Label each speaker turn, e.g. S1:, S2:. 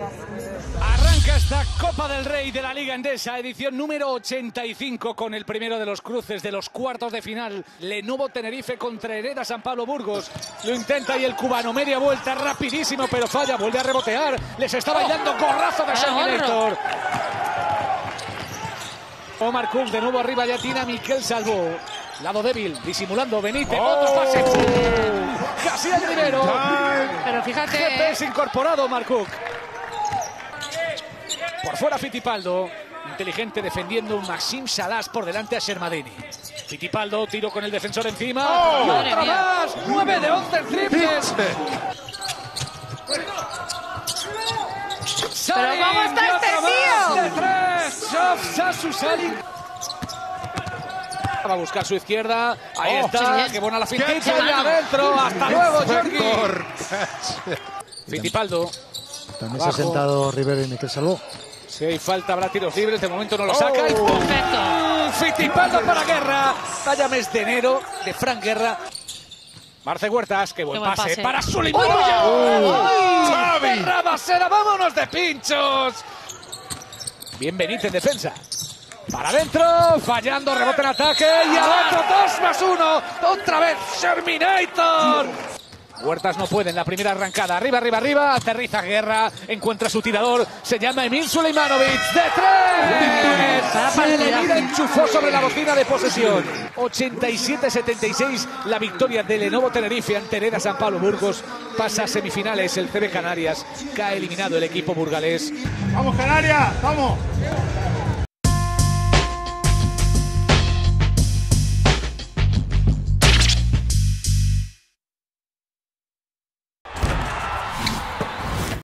S1: Arranca esta Copa del Rey de la Liga Endesa, edición número 85, con el primero de los cruces de los cuartos de final. Lenovo Tenerife contra Hereda San Pablo Burgos. Lo intenta y el cubano, media vuelta, rapidísimo, pero falla, vuelve a rebotear. Les está bailando gorrazo de Sergio Omar Cook de nuevo arriba, ya tiene a Miquel Salvo. Lado débil, disimulando Benítez. Otro pase. Casi el primero.
S2: Pero fíjate.
S1: GPS incorporado, Omar Cook. Por fuera Fittipaldo. Inteligente defendiendo un Maxim Salas por delante a Shermadini. Fittipaldo, tiro con el defensor encima.
S2: Oh,
S1: y otra más. 9 de 11 triples. Salin,
S2: cómo está este tío?
S1: De tres. Shof Sasu Salin. Va a buscar su izquierda. Ahí
S3: Oh,
S1: está.
S2: sí.
S1: Qué buena la fintita. Y adentro. Hasta luego, Jordi.
S3: Vector.
S1: Fittipaldo.
S4: También se ha sentado Rivero y Miquel Salvó.
S1: Si hay falta, habrá tiros libres. De momento no lo saca. Y ¡pum!
S2: Perfecto.
S1: Fittipaldo para Guerra. Vaya mes de enero de Frank Guerra. Marce Huertas, qué buen,
S2: buen
S1: pase,
S2: pase.
S1: para. ¡Ay!
S3: Xavi.
S1: Vámonos de pinchos. Bien Benítez en defensa. Para adentro, fallando, rebote en ataque y adentro, dos más uno. Otra vez, Sherminator. Huertas no puede en la primera arrancada. Arriba, arriba, arriba. Aterriza Guerra. Encuentra su tirador. Se llama Emil Suleimanovic. ¡De tres! Se le mira, enchufó sobre la bocina de posesión. 87-76. La victoria de Lenovo Tenerife ante Hereda San Pablo Burgos. Pasa a semifinales el CB Canarias. Cae eliminado el equipo burgalés.
S3: Vamos, Canarias, vamos.